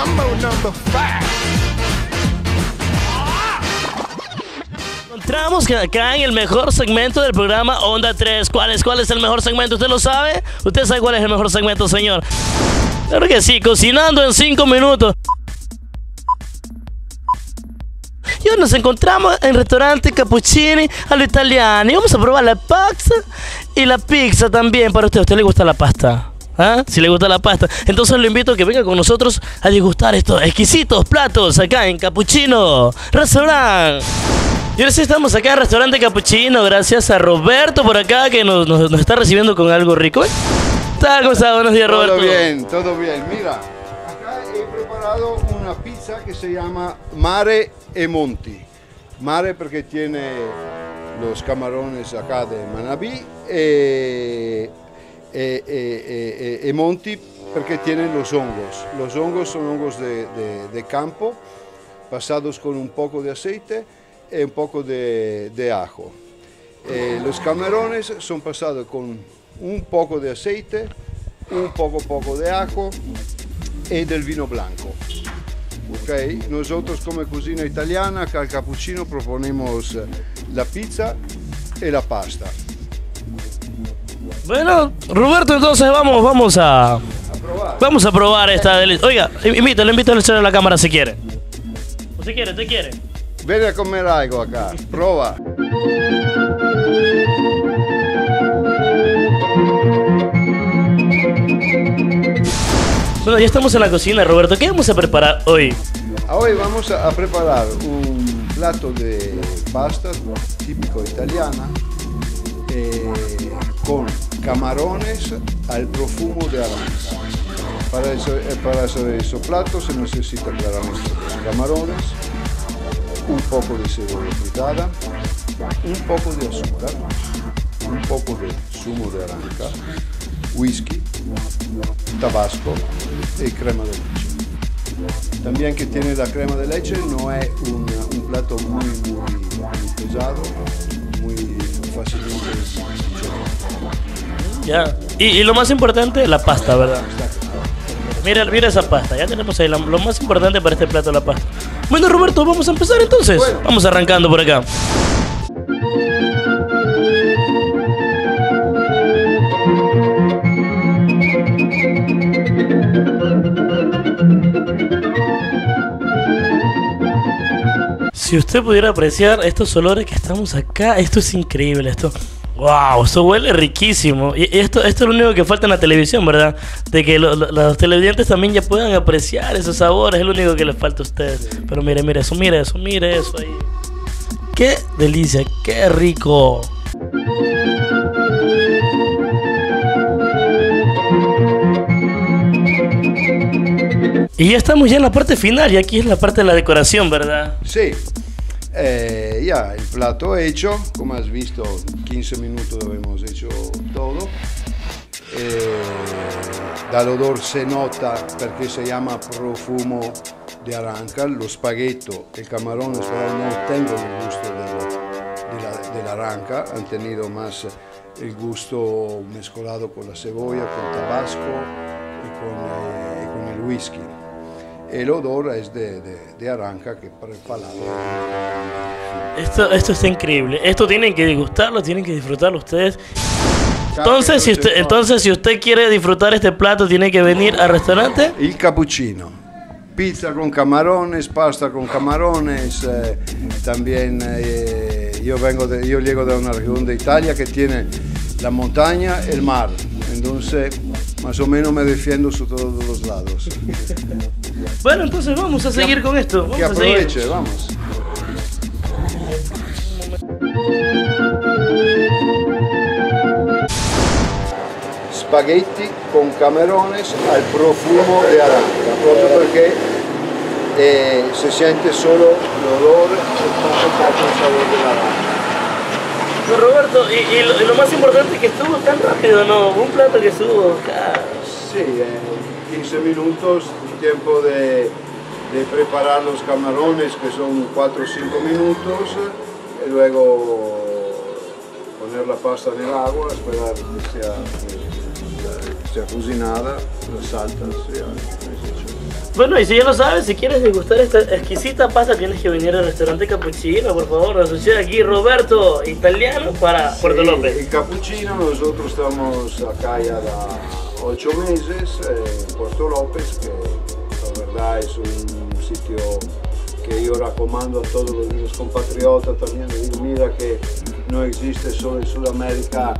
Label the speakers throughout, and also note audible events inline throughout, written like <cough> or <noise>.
Speaker 1: Mambo number five.
Speaker 2: Encontramos que acá en el mejor segmento del programa Onda 3. ¿Cuál es, ¿Cuál es el mejor segmento? ¿Usted lo sabe? ¿Usted sabe cuál es el mejor segmento, señor? Claro que sí, cocinando en 5 minutos. Y hoy nos encontramos en el restaurante Cappuccini a lo italiano. Y vamos a probar la pizza y la pizza también para usted. ¿A usted le gusta la pasta? ¿Ah? Si le gusta la pasta. Entonces lo invito a que venga con nosotros a degustar estos exquisitos platos acá en Cappuccino Restaurant. Y ahora sí estamos acá en restaurante Cappuccino, gracias a Roberto por acá que nos, nos- nos está recibiendo con algo rico. ¿Eh? ¿Tal? ¿Cómo está? Buenos días, Roberto.
Speaker 3: Todo bien, todo bien. Mira, acá he preparado una pizza que se llama Mare e Monti. Mare porque tiene los camarones acá de Manabí e, e- e- e- e- e Monti porque tiene los hongos. Los hongos son hongos de, de- de campo pasados con un poco de aceite y un poco de, ajo. Eh, los camarones son pasados con un poco de aceite, un poco poco de ajo y del vino blanco. Ok, nosotros como cocina italiana al cappuccino proponemos eh, la pizza y la pasta.
Speaker 2: Bueno, Roberto, entonces vamos, vamos a, vamos a probar esta delicia. Oiga, invito, le invito a la cámara si quiere. ¿Usted quiere? ¿Usted quiere?
Speaker 3: Ven a comer algo acá, prova.
Speaker 2: Bueno, ya estamos en la cocina, Roberto. ¿Qué vamos a preparar hoy?
Speaker 3: Hoy vamos a a preparar un plato de pasta típico italiana eh, con camarones al profumo de aranza. Para, eso, eh, para hacer ese plato se necesita claramente camarones, un poco de cebolla fritada, un poco de azúcar, un poco de zumo de naranja, whisky, tabasco y crema de leche. También que tiene la crema de leche, no es un, plato muy, muy pesado, muy fácilmente.
Speaker 2: Ya. Y, y lo más importante, la pasta, ¿verdad? Mira, mira esa pasta. Ya tenemos ahí la- lo más importante para este plato, la pasta. Bueno, Roberto, vamos a empezar entonces.
Speaker 3: Bueno.
Speaker 2: Vamos arrancando por acá. Si usted pudiera apreciar estos olores que estamos acá, esto es increíble, esto. Wow, esto huele riquísimo. Y esto, esto es lo único que falta en la televisión, ¿verdad? De que lo- lo- los televidentes también ya puedan apreciar esos sabores, es lo único que les falta a ustedes. Pero mire, mire eso, mire eso, mire eso ahí. Qué delicia, qué rico. Y ya estamos ya en la parte final y aquí es la parte de la decoración, ¿verdad?
Speaker 3: Sí, eh, ya el plato hecho, como has visto, 15 minutos hemos hecho todo. Eh, dall'odor se nota perché si llama profumo de arranca, lo spaghetto e il camarón pero no tengo el gusto de la, de la- de la arranca, han tenido más el gusto mezcolado con la cebolla, con tabasco y con, eh, y con el whisky. El odor es de, de, de arranca que para el paladar.
Speaker 2: Esto, esto está increíble. Esto tienen que degustarlo, tienen que disfrutarlo ustedes. Entonces, si usted, entonces, si usted quiere disfrutar este plato, tiene que venir al restaurante.
Speaker 3: Il cappuccino. Pizza con camarones, pasta con camarones. eh, también eh, yo, vengo de, yo llego de una región de Italia que tiene la montaña el mar. Entonces, más o menos me defiendo por todos los lados.
Speaker 2: Bueno, entonces vamos a seguir con esto.
Speaker 3: Que
Speaker 2: Vamos a seguir.
Speaker 3: aproveche, vamos. Spaghetti con camarones al profumo de arranca, proprio perché eh, si sente solo l'odore e poco il sabore dell'arranca.
Speaker 2: Pero, Roberto, y, y lo, y lo más importante es que estuvo tan rápido, ¿no? Un plato que estuvo.
Speaker 3: Sí, eh, 15 minutos, tiempo de, de preparar los camarones que son 4 o 5 minutos y luego poner la pasta en el agua, esperar que sea, que sea cocinada, la saltas y ya, es hecho.
Speaker 2: Bueno, y si ya lo sabes, si quieres degustar esta exquisita pasta, tienes que venir al restaurante Cappuccino, por favor. Nos asocié aquí Roberto, italiano, para Puerto López.
Speaker 3: El cappuccino, nosotros estamos acá ya da ocho meses eh, en Puerto López, que es un sitio que yo recomiendo a todos los mis compatriotas también. Digo, mira que no existe solo en Sudamérica,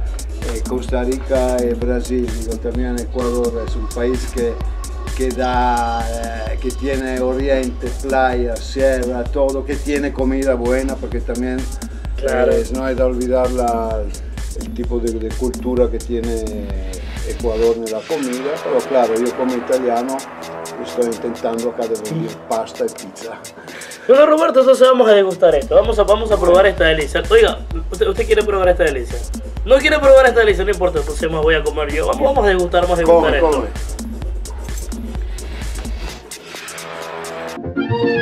Speaker 3: eh, Costa Rica y Brasil, digo, también Ecuador es un país que que, da, eh, que tiene oriente, playa, sierra, todo, que tiene comida buena, porque también
Speaker 2: Claro.
Speaker 3: eh, no hay de olvidar la- el tipo de, de cultura que tiene Ecuador en la comida, pero claro, yo como italiano estoy intentando acá de vender pasta y pizza.
Speaker 2: Bueno, Roberto, entonces vamos a degustar esto. Vamos a, vamos a probar esta delicia. Oiga, usted, usted quiere probar esta delicia. No quiere probar esta delicia, no importa, entonces me voy a comer yo. Vamos, vamos a degustar, vamos a degustar
Speaker 3: Come,
Speaker 2: esto.
Speaker 3: come.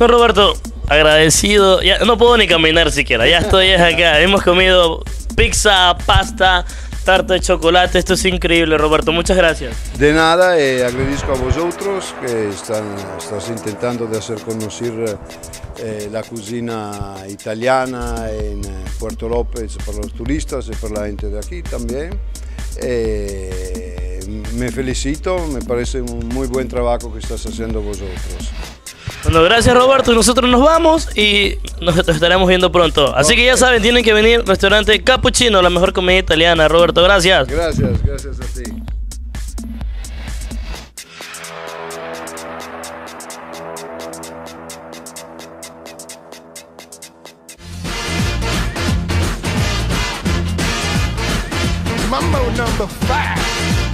Speaker 2: No, Roberto, agradecido. Ya no puedo ni caminar siquiera. Ya estoy es acá. <laughs> Hemos comido pizza, pasta, tarta de chocolate. Esto es increíble, Roberto. Muchas gracias.
Speaker 3: De nada, eh, agradezco a vosotros que están, estás intentando de hacer conocer eh, la cocina italiana en eh, Puerto López para los turistas y para la gente de aquí también. Eh, me felicito, me parece un muy buen trabajo que estás haciendo vosotros.
Speaker 2: Bueno, gracias Roberto. Nosotros nos vamos y nos estaremos viendo pronto. Así que ya saben, tienen que venir restaurante Cappuccino, la mejor comida italiana. Roberto, gracias.
Speaker 3: Gracias, gracias a ti.
Speaker 1: Mambo number five.